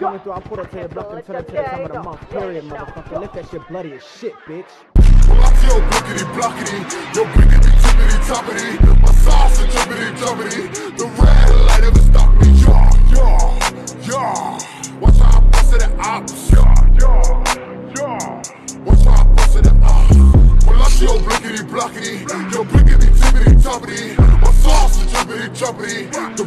coming through, I'll put up to your block until the time of the month. Period, motherfucker. Lift that shit bloody as shit, bitch. Well, I feel blickity blockity, Yo, blickity tippity toppity, my sauce is jumpity jumpity, the red light ever stop me, yeah, yeah, yeah. Watch how I bust it at ops, yeah, yeah, yeah. Watch how I bust it at ops. Well, I feel blickity blockity, Yo, blickity tippity toppity, my sauce is jumpity jumpity, the